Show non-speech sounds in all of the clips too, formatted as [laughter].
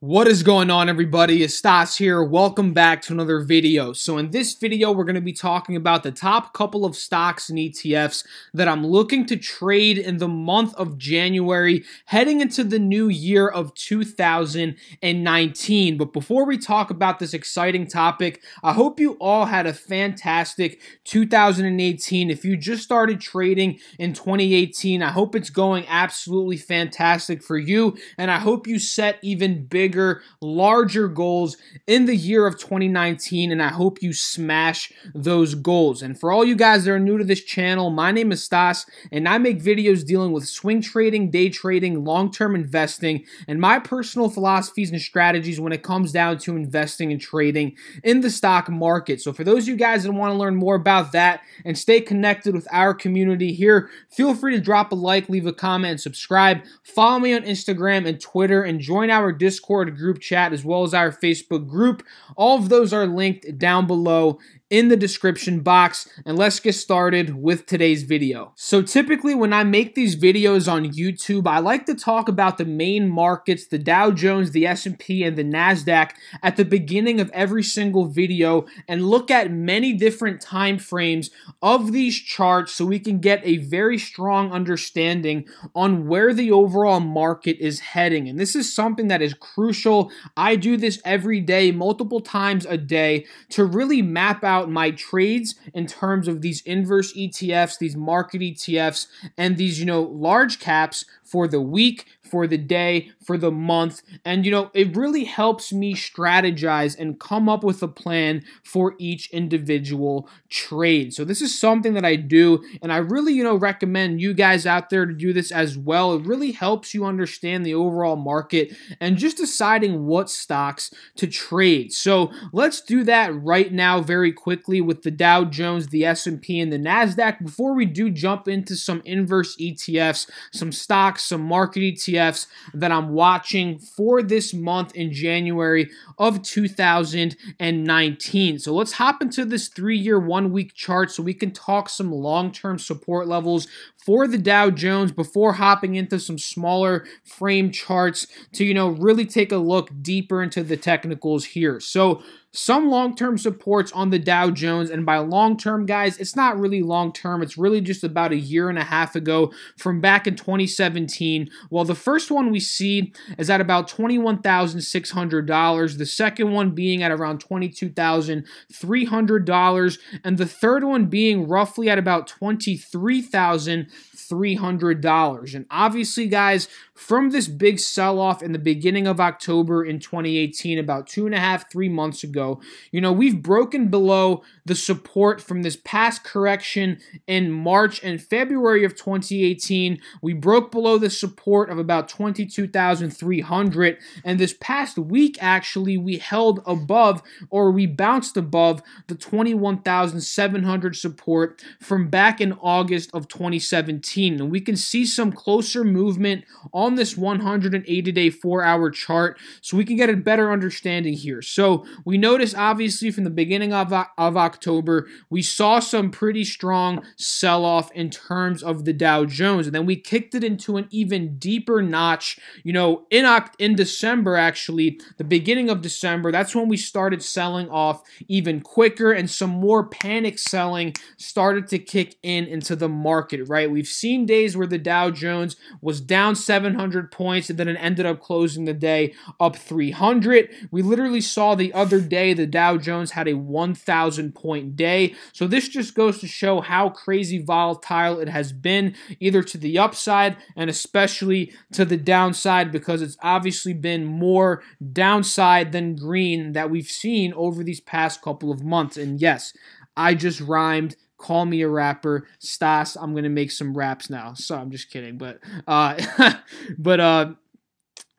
What is going on everybody? It's Stas here. Welcome back to another video. So in this video, we're going to be talking about the top couple of stocks and ETFs that I'm looking to trade in the month of January heading into the new year of 2019. But before we talk about this exciting topic, I hope you all had a fantastic 2018. If you just started trading in 2018, I hope it's going absolutely fantastic for you and I hope you set even bigger bigger, larger goals in the year of 2019, and I hope you smash those goals. And for all you guys that are new to this channel, my name is Stas, and I make videos dealing with swing trading, day trading, long-term investing, and my personal philosophies and strategies when it comes down to investing and trading in the stock market. So for those of you guys that want to learn more about that and stay connected with our community here, feel free to drop a like, leave a comment, and subscribe. Follow me on Instagram and Twitter, and join our Discord Discord group chat as well as our Facebook group. All of those are linked down below in the description box and let's get started with today's video. So typically when I make these videos on YouTube, I like to talk about the main markets, the Dow Jones, the S&P, and the NASDAQ at the beginning of every single video and look at many different time frames of these charts so we can get a very strong understanding on where the overall market is heading. And this is something that is crucial. I do this every day, multiple times a day to really map out out my trades in terms of these inverse ETFs, these market ETFs, and these, you know, large caps for the week, for the day, for the month. And, you know, it really helps me strategize and come up with a plan for each individual trade. So this is something that I do. And I really, you know, recommend you guys out there to do this as well. It really helps you understand the overall market and just deciding what stocks to trade. So let's do that right now very quickly with the Dow Jones, the S&P, and the NASDAQ before we do jump into some inverse ETFs, some stocks stocks, some market ETFs that I'm watching for this month in January of 2019. So let's hop into this three year, one week chart so we can talk some long term support levels for the Dow Jones before hopping into some smaller frame charts to, you know, really take a look deeper into the technicals here. So some long-term supports on the Dow Jones and by long-term guys it's not really long-term it's really just about a year and a half ago from back in 2017 well the first one we see is at about $21,600 the second one being at around $22,300 and the third one being roughly at about 23,000 $300. And obviously, guys, from this big sell off in the beginning of October in 2018, about two and a half, three months ago, you know, we've broken below the support from this past correction in March and February of 2018. We broke below the support of about 22,300. And this past week, actually, we held above or we bounced above the 21,700 support from back in August of 2017. And we can see some closer movement on this 180 day, four hour chart so we can get a better understanding here. So we notice obviously from the beginning of, of October, we saw some pretty strong sell off in terms of the Dow Jones. And then we kicked it into an even deeper notch, you know, in, in December, actually, the beginning of December, that's when we started selling off even quicker and some more panic selling started to kick in into the market, right? We've seen seen days where the Dow Jones was down 700 points and then it ended up closing the day up 300. We literally saw the other day the Dow Jones had a 1,000 point day. So this just goes to show how crazy volatile it has been, either to the upside and especially to the downside, because it's obviously been more downside than green that we've seen over these past couple of months. And yes, I just rhymed call me a rapper stas i'm gonna make some raps now so i'm just kidding but uh [laughs] but uh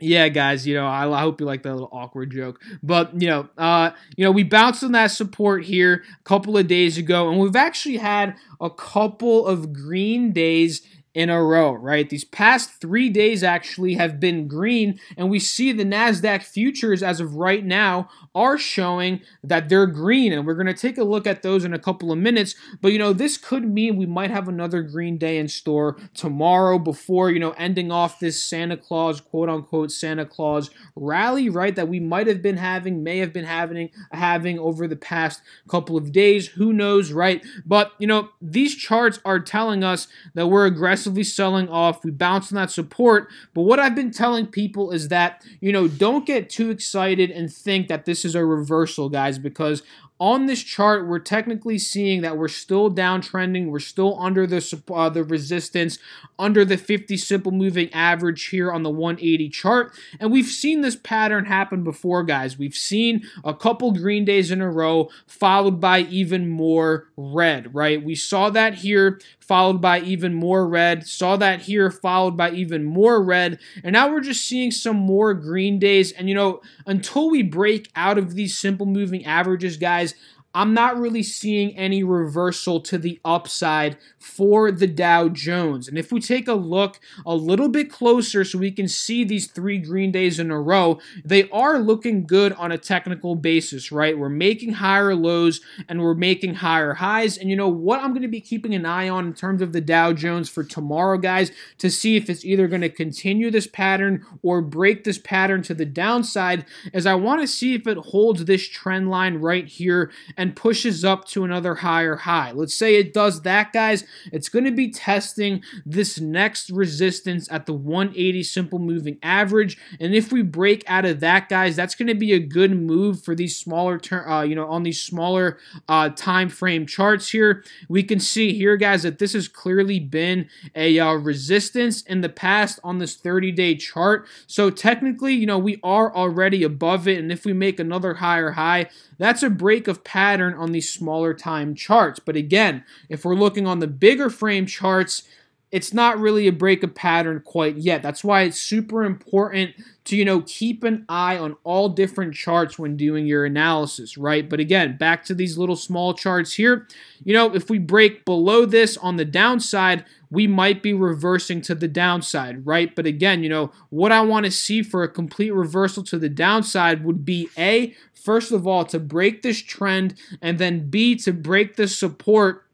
yeah, guys, you know, I, I, hope you like that little awkward joke. But, you know, uh, you know, we bounced on that support here a couple of days ago, and we've actually had a couple of green days in a row, right? These past three days actually have been green, and we see the NASDAQ futures as of right now are showing that they're green, and we're going to take a look at those in a couple of minutes. But, you know, this could mean we might have another green day in store tomorrow before, you know, ending off this Santa Claus, quote unquote, Santa Claus rally, right, that we might have been having, may have been having, having over the past couple of days. Who knows, right? But, you know, these charts are telling us that we're aggressively selling off. We bounced on that support. But what I've been telling people is that, you know, don't get too excited and think that this is a reversal, guys, because on this chart, we're technically seeing that we're still downtrending. We're still under the uh, the resistance, under the 50 simple moving average here on the 180 chart. And we've seen this pattern happen before, guys. We've seen a couple green days in a row, followed by even more red, right? We saw that here, followed by even more red. Saw that here, followed by even more red. And now we're just seeing some more green days. And, you know, until we break out of these simple moving averages, guys, because I'm not really seeing any reversal to the upside for the Dow Jones. And if we take a look a little bit closer so we can see these three green days in a row, they are looking good on a technical basis, right? We're making higher lows and we're making higher highs. And you know what I'm going to be keeping an eye on in terms of the Dow Jones for tomorrow, guys, to see if it's either going to continue this pattern or break this pattern to the downside, is I want to see if it holds this trend line right here and pushes up to another higher high. Let's say it does that, guys. It's going to be testing this next resistance at the 180 simple moving average. And if we break out of that, guys, that's going to be a good move for these smaller, uh, you know, on these smaller uh, time frame charts here. We can see here, guys, that this has clearly been a uh, resistance in the past on this 30-day chart. So technically, you know, we are already above it. And if we make another higher high, that's a break of pattern on these smaller time charts. But again, if we're looking on the bigger frame charts, it's not really a break of pattern quite yet. That's why it's super important to, you know, keep an eye on all different charts when doing your analysis, right? But again, back to these little small charts here, you know, if we break below this on the downside, we might be reversing to the downside, right? But again, you know, what I want to see for a complete reversal to the downside would be A, first of all, to break this trend, and then B, to break the support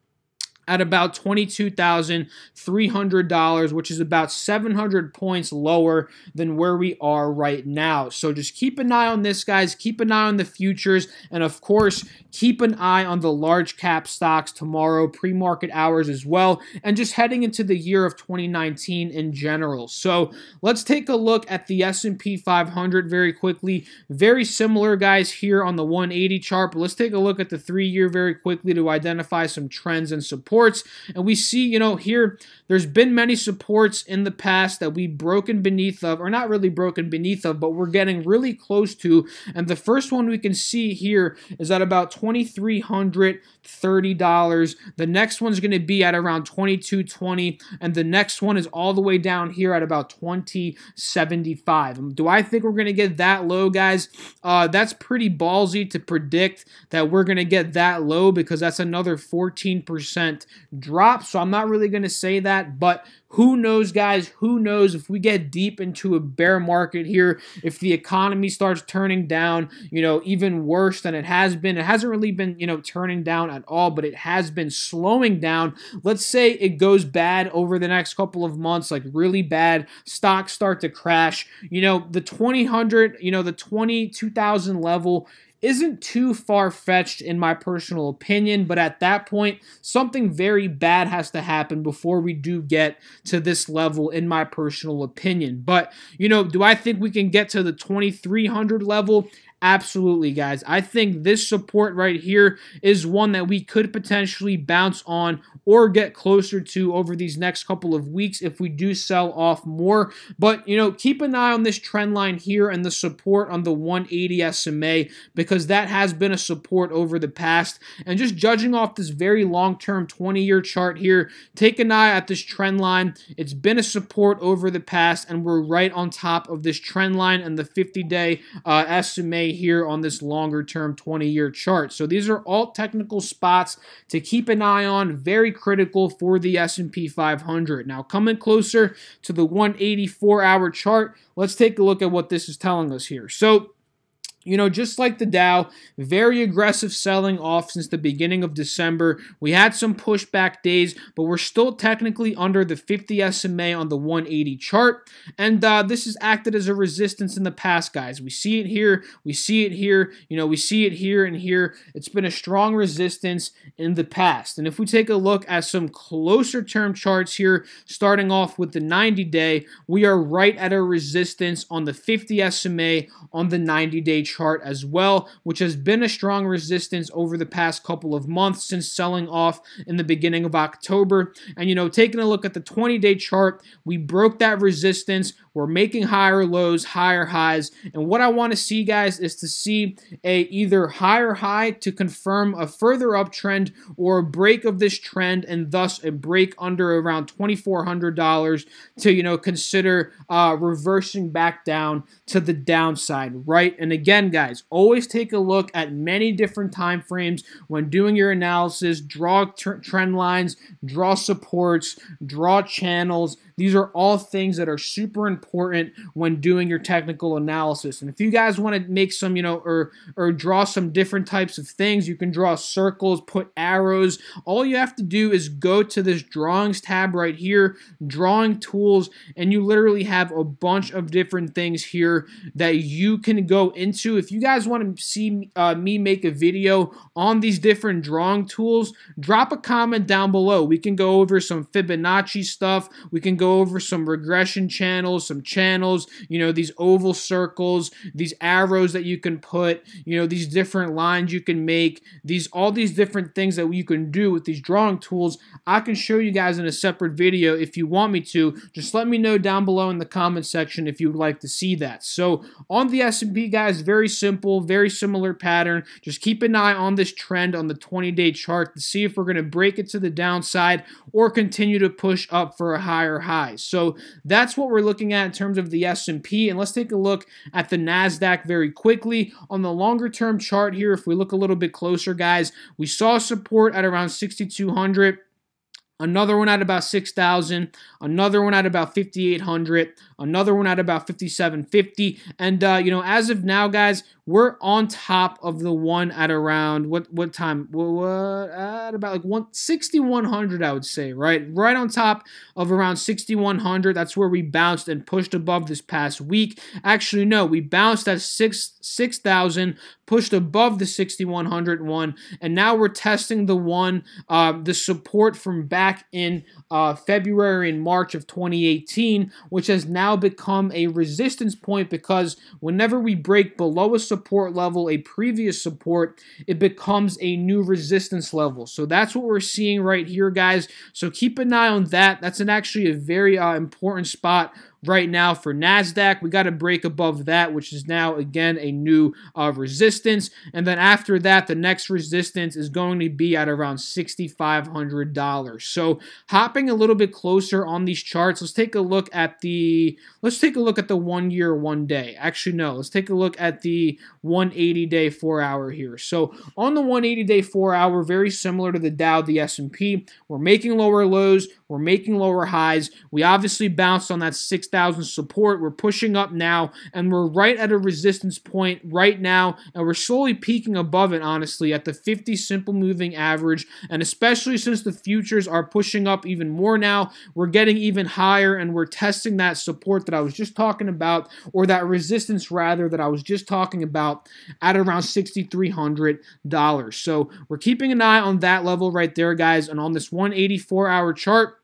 at about $22,300, which is about 700 points lower than where we are right now. So just keep an eye on this, guys. Keep an eye on the futures. And of course, keep an eye on the large cap stocks tomorrow, pre-market hours as well, and just heading into the year of 2019 in general. So let's take a look at the S&P 500 very quickly. Very similar, guys, here on the 180 chart, but let's take a look at the three-year very quickly to identify some trends and support supports. And we see, you know, here there's been many supports in the past that we've broken beneath of, or not really broken beneath of, but we're getting really close to. And the first one we can see here is at about $2,330. The next one's going to be at around 2220 and the next one is all the way down here at about 2075. Do I think we're going to get that low, guys? Uh, that's pretty ballsy to predict that we're going to get that low because that's another 14% drop. So I'm not really going to say that, but who knows, guys? Who knows if we get deep into a bear market here, if the economy starts turning down, you know, even worse than it has been. It hasn't really been, you know, turning down at all, but it has been slowing down. Let's say it goes bad over the next couple of months, like really bad. Stocks start to crash. You know, the 2000, you know, the 22,000 level isn't too far fetched in my personal opinion, but at that point, something very bad has to happen before we do get to this level, in my personal opinion. But, you know, do I think we can get to the 2300 level? Absolutely, guys. I think this support right here is one that we could potentially bounce on or get closer to over these next couple of weeks if we do sell off more. But, you know, keep an eye on this trend line here and the support on the 180 SMA because that has been a support over the past. And just judging off this very long-term 20-year chart here, take an eye at this trend line. It's been a support over the past, and we're right on top of this trend line and the 50-day uh, SMA Here on this longer term 20 year chart. So these are all technical spots to keep an eye on, very critical for the S&P 500. Now coming closer to the 184 hour chart, let's take a look at what this is telling us here. So you know, just like the Dow, very aggressive selling off since the beginning of December. We had some pushback days, but we're still technically under the 50 SMA on the 180 chart. And uh, this has acted as a resistance in the past, guys. We see it here, we see it here, you know, we see it here and here. It's been a strong resistance in the past. And if we take a look at some closer term charts here, starting off with the 90 day, we are right at a resistance on the 50 SMA on the 90 day chart chart as well, which has been a strong resistance over the past couple of months since selling off in the beginning of October. And, you know, taking a look at the 20 day chart, we broke that resistance. We're making higher lows, higher highs. And what I want to see, guys, is to see a either higher high to confirm a further uptrend or a break of this trend and thus a break under around $2,400 to, you know, consider uh, reversing back down to the downside, right? And again, guys, always take a look at many different time frames when doing your analysis. Draw trend lines, draw supports, draw channels, these are all things that are super important when doing your technical analysis. And if you guys want to make some, you know, or or draw some different types of things, you can draw circles, put arrows. All you have to do is go to this drawings tab right here, drawing tools, and you literally have a bunch of different things here that you can go into. If you guys want to see uh, me make a video on these different drawing tools, drop a comment down below. We can go over some Fibonacci stuff. We can go go over some regression channels, some channels, you know, these oval circles, these arrows that you can put, you know, these different lines you can make, these all these different things that you can do with these drawing tools. I can show you guys in a separate video if you want me to. Just let me know down below in the comment section if you would like to see that. So on the S&P, guys, very simple, very similar pattern. Just keep an eye on this trend on the 20-day chart to see if we're going to break it to the downside or continue to push up for a higher high highs. So that's what we're looking at in terms of the S&P. And let's take a look at the NASDAQ very quickly. On the longer term chart here, if we look a little bit closer, guys, we saw support at around 6,200 another one at about 6,000, another one at about 5,800, another one at about 5,750. And, uh, you know, as of now, guys, we're on top of the one at around what what time? What, at about like one sixty one hundred, I would say, right? Right on top of around 6,100. That's where we bounced and pushed above this past week. Actually, no, we bounced at 6 6,000, pushed above the 6,100 one, and now we're testing the one, uh, the support from back in uh, February and March of 2018, which has now become a resistance point because whenever we break below a support level, a previous support, it becomes a new resistance level. So that's what we're seeing right here, guys. So keep an eye on that. That's an actually a very uh, important spot right now for NASDAQ. We got to break above that, which is now, again, a new uh, resistance. And then after that, the next resistance is going to be at around $6,500. So hopping a little bit closer on these charts, let's take a look at the, let's take a look at the one year, one day. Actually, no, let's take a look at the 180 day, four hour here. So on the 180 day, four hour, very similar to the Dow, the S&P, we're making lower lows, we're making lower highs. We obviously bounced on that 6,000 support. We're pushing up now, and we're right at a resistance point right now, and we're slowly peaking above it, honestly, at the 50 simple moving average. And especially since the futures are pushing up even more now, we're getting even higher, and we're testing that support that I was just talking about, or that resistance rather that I was just talking about at around $6,300. So we're keeping an eye on that level right there, guys, and on this 184 hour chart.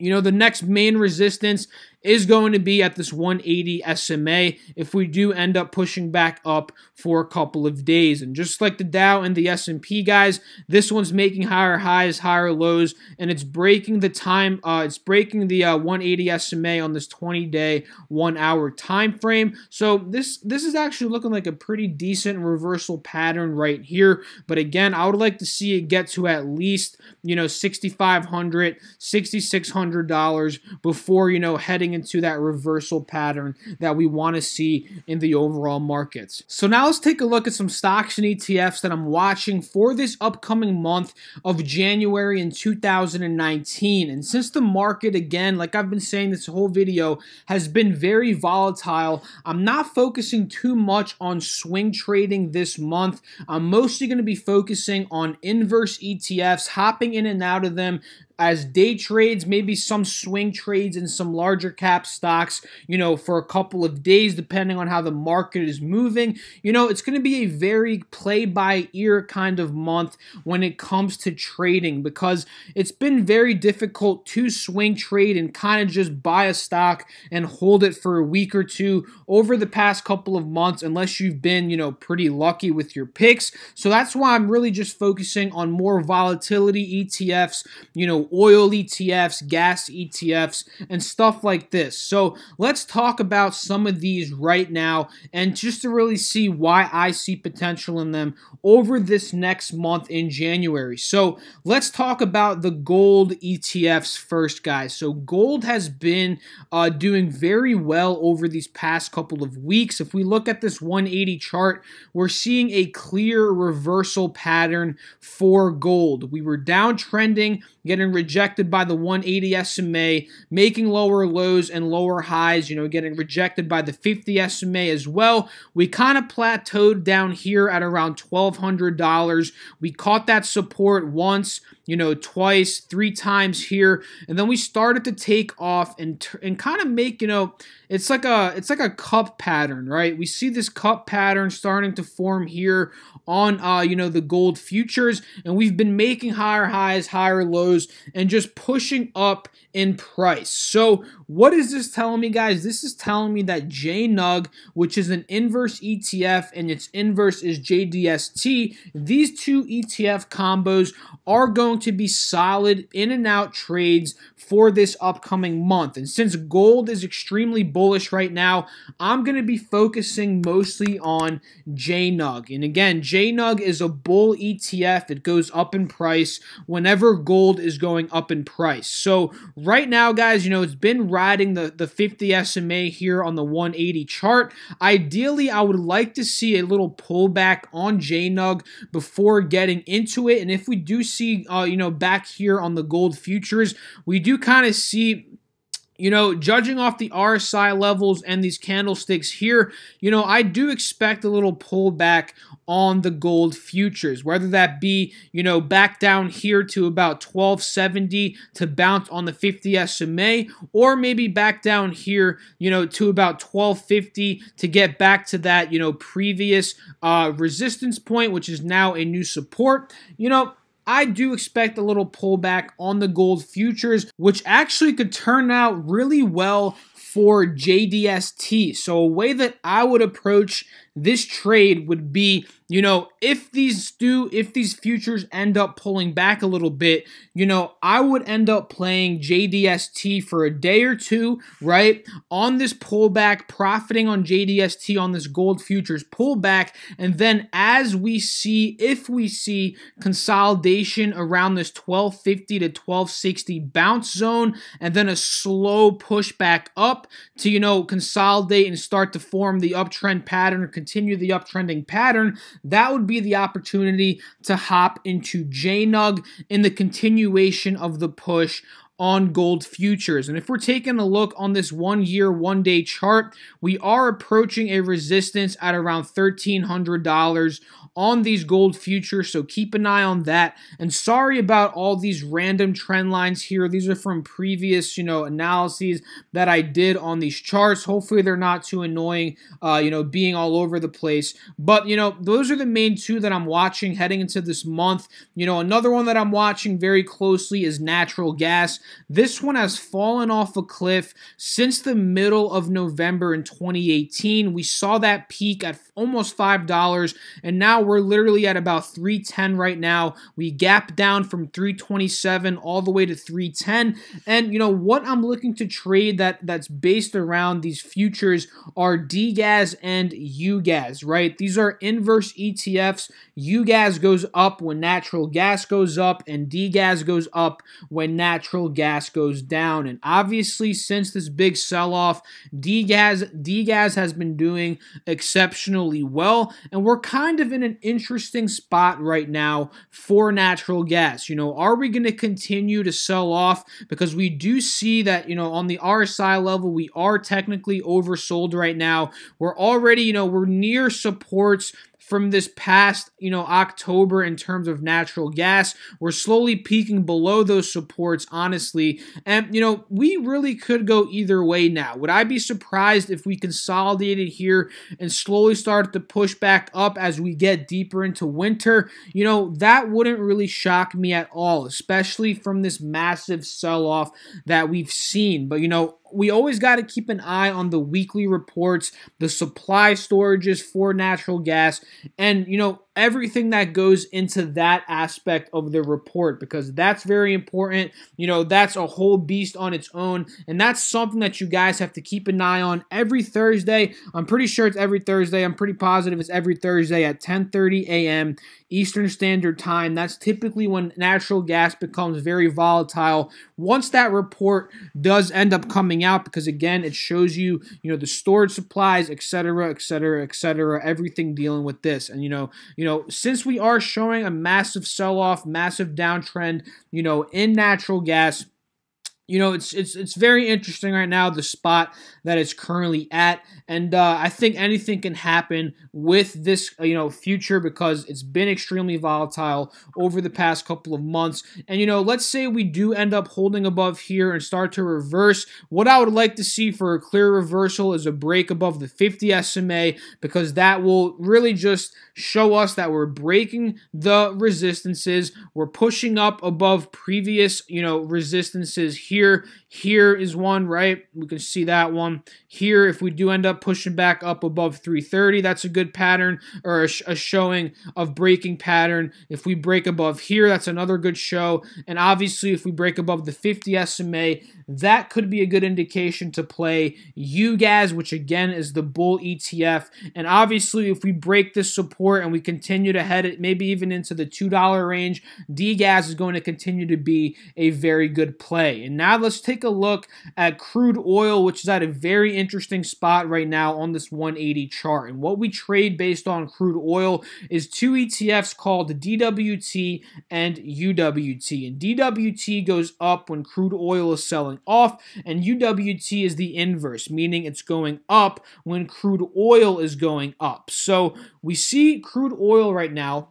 You know, the next main resistance is going to be at this 180 SMA if we do end up pushing back up for a couple of days. And just like the Dow and the S&P guys, this one's making higher highs, higher lows, and it's breaking the time. Uh, it's breaking the uh, 180 SMA on this 20-day, one-hour time frame. So this this is actually looking like a pretty decent reversal pattern right here. But again, I would like to see it get to at least you know 6,500, 6,600 dollars before you know heading heading into that reversal pattern that we want to see in the overall markets. So now let's take a look at some stocks and ETFs that I'm watching for this upcoming month of January in 2019. And since the market, again, like I've been saying this whole video, has been very volatile, I'm not focusing too much on swing trading this month. I'm mostly going to be focusing on inverse ETFs, hopping in and out of them, as day trades, maybe some swing trades in some larger cap stocks, you know, for a couple of days, depending on how the market is moving. You know, it's going to be a very play by ear kind of month when it comes to trading because it's been very difficult to swing trade and kind of just buy a stock and hold it for a week or two over the past couple of months, unless you've been, you know, pretty lucky with your picks. So that's why I'm really just focusing on more volatility ETFs, you know, oil ETFs, gas ETFs, and stuff like this. So let's talk about some of these right now and just to really see why I see potential in them over this next month in January. So let's talk about the gold ETFs first, guys. So gold has been uh, doing very well over these past couple of weeks. If we look at this 180 chart, we're seeing a clear reversal pattern for gold. We were downtrending, getting rejected by the 180 SMA, making lower lows and lower highs, you know, getting rejected by the 50 SMA as well. We kind of plateaued down here at around $1,200. We caught that support once you know, twice, three times here, and then we started to take off and and kind of make, you know, it's like a it's like a cup pattern, right? We see this cup pattern starting to form here on uh, you know, the gold futures, and we've been making higher highs, higher lows, and just pushing up in price. So, what is this telling me, guys? This is telling me that JNUG, which is an inverse ETF and its inverse is JDST, these two ETF combos are going to be solid in and out trades for this upcoming month. And since gold is extremely bullish right now, I'm going to be focusing mostly on JNUG. And again, JNUG is a bull ETF. It goes up in price whenever gold is going up in price. So right now, guys, you know, it's been riding the, the 50 SMA here on the 180 chart. Ideally, I would like to see a little pullback on JNUG before getting into it. And if we do see, uh, you know, back here on the gold futures, we do kind of see you know, judging off the RSI levels and these candlesticks here, you know, I do expect a little pullback on the gold futures, whether that be, you know, back down here to about 1270 to bounce on the 50 SMA, or maybe back down here, you know, to about 1250 to get back to that, you know, previous uh, resistance point, which is now a new support. You know, I do expect a little pullback on the gold futures, which actually could turn out really well for JDST. So, a way that I would approach this trade would be, you know, if these do, if these futures end up pulling back a little bit, you know, I would end up playing JDST for a day or two, right? On this pullback, profiting on JDST on this gold futures pullback. And then as we see, if we see consolidation around this 1250 to 1260 bounce zone, and then a slow push back up to, you know, consolidate and start to form the uptrend pattern continue the uptrending pattern, that would be the opportunity to hop into JNUG in the continuation of the push on gold futures. And if we're taking a look on this one year, one day chart, we are approaching a resistance at around $1,300 on these gold futures, so keep an eye on that. And sorry about all these random trend lines here. These are from previous, you know, analyses that I did on these charts. Hopefully they're not too annoying, uh, you know, being all over the place. But, you know, those are the main two that I'm watching heading into this month. You know, another one that I'm watching very closely is natural gas. This one has fallen off a cliff since the middle of November in 2018. We saw that peak at almost $5, and now we're literally at about 310 right now. We gap down from 327 all the way to 310. And you know what I'm looking to trade that that's based around these futures are DGAS and UGAS, right? These are inverse ETFs. UGAS goes up when natural gas goes up, and DGAS goes up when natural gas goes down. And obviously, since this big sell off, DGAS, DGAS has been doing exceptionally well. And we're kind of in an interesting spot right now for natural gas. You know, are we going to continue to sell off? Because we do see that, you know, on the RSI level, we are technically oversold right now. We're already, you know, we're near supports from this past, you know, October in terms of natural gas. We're slowly peaking below those supports, honestly. And, you know, we really could go either way now. Would I be surprised if we consolidated here and slowly started to push back up as we get deeper into winter? You know, that wouldn't really shock me at all, especially from this massive sell off that we've seen. But, you know, we always got to keep an eye on the weekly reports, the supply storages for natural gas, and you know everything that goes into that aspect of the report because that's very important. You know, that's a whole beast on its own, and that's something that you guys have to keep an eye on every Thursday. I'm pretty sure it's every Thursday. I'm pretty positive it's every Thursday at 10:30 a.m. Eastern Standard Time. That's typically when natural gas becomes very volatile. Once that report does end up coming out, because again, it shows you, you know, the storage supplies, etc., etc., etc., everything dealing with this. And you know, you know, since we are showing a massive sell-off, massive downtrend, you know, in natural gas you know, it's it's it's very interesting right now the spot that it's currently at, and uh, I think anything can happen with this you know future because it's been extremely volatile over the past couple of months. And you know, let's say we do end up holding above here and start to reverse. What I would like to see for a clear reversal is a break above the 50 SMA because that will really just show us that we're breaking the resistances, we're pushing up above previous you know resistances here here. Here is one, right? We can see that one. Here, if we do end up pushing back up above 330, that's a good pattern or a, sh a showing of breaking pattern. If we break above here, that's another good show. And obviously, if we break above the 50 SMA, that could be a good indication to play UGAS, which again is the bull ETF. And obviously, if we break this support and we continue to head it maybe even into the $2 range, DGAS is going to continue to be a very good play. And now let's take a look at crude oil, which is at a very interesting spot right now on this 180 chart. And what we trade based on crude oil is two ETFs called DWT and UWT. And DWT goes up when crude oil is selling off, and UWT is the inverse, meaning it's going up when crude oil is going up. So we see crude oil right now,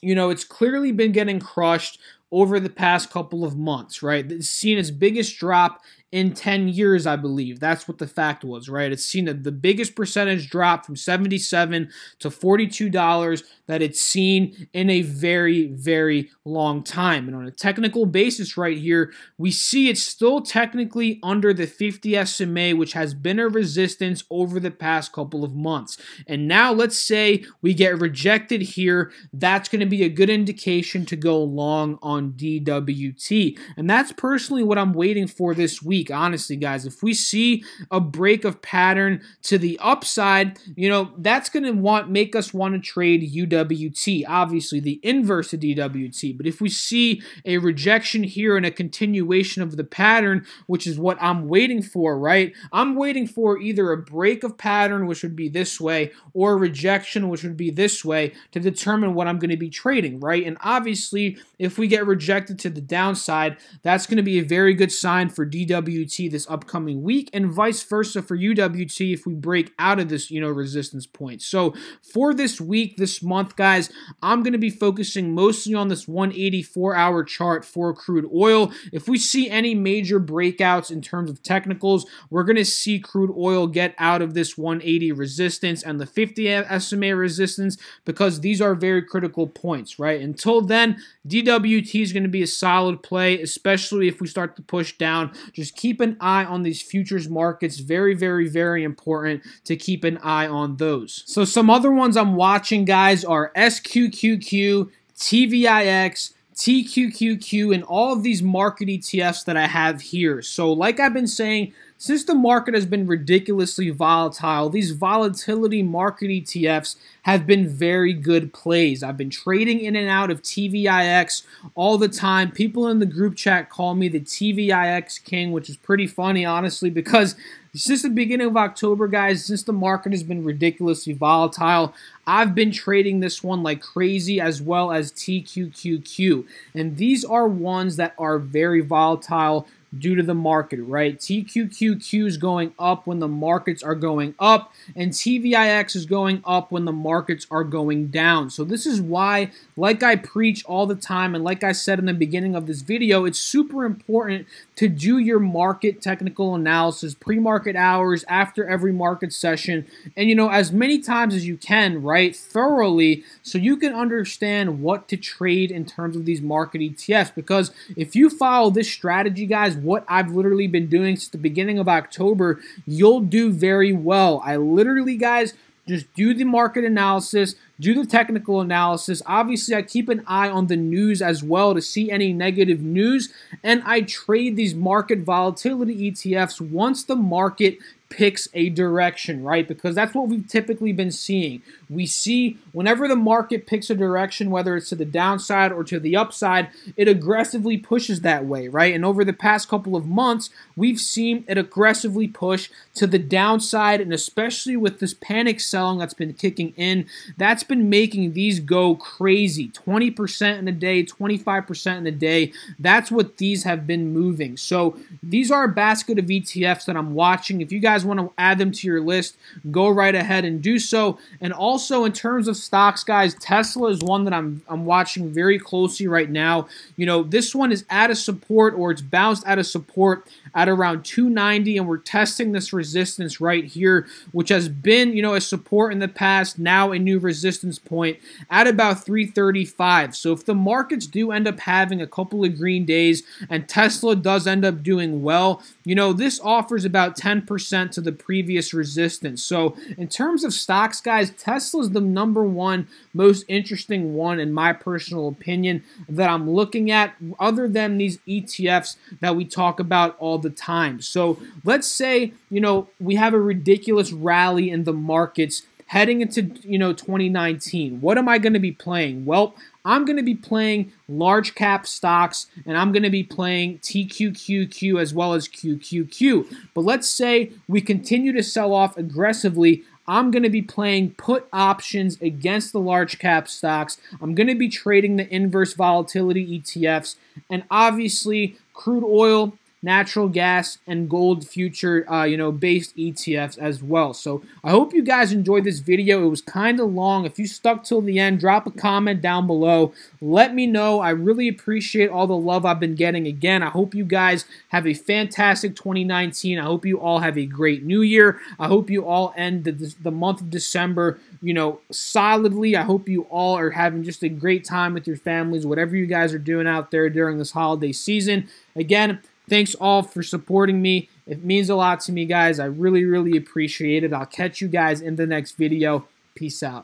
you know, it's clearly been getting crushed over the past couple of months, right? It's seen its biggest drop in 10 years, I believe. That's what the fact was, right? It's seen the biggest percentage drop from 77 to $42 that it's seen in a very, very long time. And on a technical basis right here, we see it's still technically under the 50 SMA, which has been a resistance over the past couple of months. And now let's say we get rejected here. That's going to be a good indication to go long on DWT. And that's personally what I'm waiting for this week week, honestly, guys. If we see a break of pattern to the upside, you know, that's going to want make us want to trade UWT. Obviously, the inverse of DWT. But if we see a rejection here and a continuation of the pattern, which is what I'm waiting for, right? I'm waiting for either a break of pattern, which would be this way, or rejection, which would be this way, to determine what I'm going to be trading, right? And obviously, if we get rejected to the downside, that's going to be a very good sign for DWT UWT this upcoming week, and vice versa for UWT if we break out of this, you know, resistance point. So for this week, this month, guys, I'm going to be focusing mostly on this 184 hour chart for crude oil. If we see any major breakouts in terms of technicals, we're going to see crude oil get out of this 180 resistance and the 50 SMA resistance because these are very critical points, right? Until then, DWT is going to be a solid play, especially if we start to push down. Just keep an eye on these futures markets. Very, very, very important to keep an eye on those. So some other ones I'm watching, guys, are SQQQ, TVIX, TQQQ, and all of these market ETFs that I have here. So like I've been saying, since the market has been ridiculously volatile, these volatility market ETFs have been very good plays. I've been trading in and out of TVIX all the time. People in the group chat call me the TVIX king, which is pretty funny, honestly, because since the beginning of October, guys, since the market has been ridiculously volatile, I've been trading this one like crazy as well as TQQQ. And these are ones that are very volatile, due to the market, right? TQQQ is going up when the markets are going up, and TVIX is going up when the markets are going down. So this is why, like I preach all the time, and like I said in the beginning of this video, it's super important to do your market technical analysis, pre-market hours, after every market session, and you know, as many times as you can, right? Thoroughly, so you can understand what to trade in terms of these market ETFs. Because if you follow this strategy, guys, what I've literally been doing since the beginning of October, you'll do very well. I literally, guys, just do the market analysis, do the technical analysis. Obviously, I keep an eye on the news as well to see any negative news, and I trade these market volatility ETFs once the market picks a direction, right? Because that's what we've typically been seeing. We see whenever the market picks a direction, whether it's to the downside or to the upside, it aggressively pushes that way, right? And over the past couple of months, we've seen it aggressively push to the downside, and especially with this panic selling that's been kicking in, that's been making these go crazy 20% in a day, 25% in a day. That's what these have been moving. So these are a basket of ETFs that I'm watching. If you guys guys want to add them to your list, go right ahead and do so. And also in terms of stocks, guys, Tesla is one that I'm I'm watching very closely right now. You know, this one is at a support or it's bounced out of support at around 290 and we're testing this resistance right here which has been you know a support in the past now a new resistance point at about 335 so if the markets do end up having a couple of green days and Tesla does end up doing well you know this offers about 10% to the previous resistance so in terms of stocks guys Tesla's the number one most interesting one in my personal opinion that I'm looking at other than these ETFs that we talk about all the time. So let's say, you know, we have a ridiculous rally in the markets heading into, you know, 2019. What am I going to be playing? Well, I'm going to be playing large cap stocks and I'm going to be playing TQQQ as well as QQQ. But let's say we continue to sell off aggressively. I'm going to be playing put options against the large cap stocks. I'm going to be trading the inverse volatility ETFs. And obviously, crude oil natural gas and gold future, uh, you know, based ETFs as well. So I hope you guys enjoyed this video. It was kind of long. If you stuck till the end, drop a comment down below. Let me know. I really appreciate all the love I've been getting. Again, I hope you guys have a fantastic 2019. I hope you all have a great new year. I hope you all end the, the month of December, you know, solidly. I hope you all are having just a great time with your families, whatever you guys are doing out there during this holiday season. Again, Thanks all for supporting me. It means a lot to me, guys. I really, really appreciate it. I'll catch you guys in the next video. Peace out.